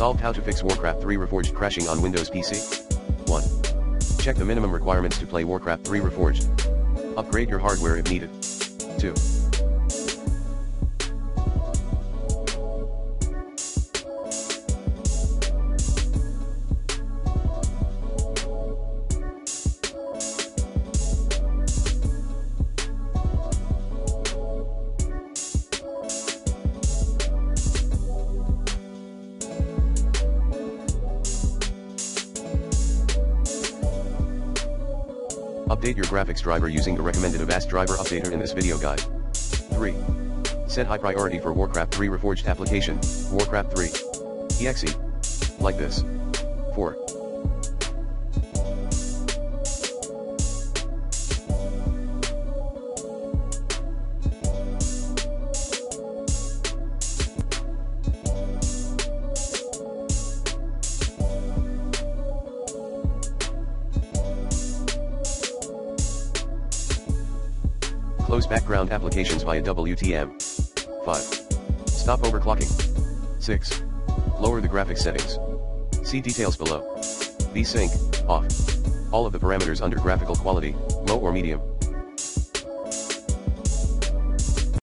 Solved how to fix Warcraft 3 Reforged crashing on Windows PC. 1. Check the minimum requirements to play Warcraft 3 Reforged. Upgrade your hardware if needed. 2. Update your graphics driver using the recommended Avast driver updater in this video guide. 3. Set high priority for Warcraft 3 Reforged application, Warcraft 3. EXE. Like this. 4. Close background applications via WTM. 5. Stop overclocking. 6. Lower the graphics settings. See details below. VSync, off. All of the parameters under graphical quality, low or medium.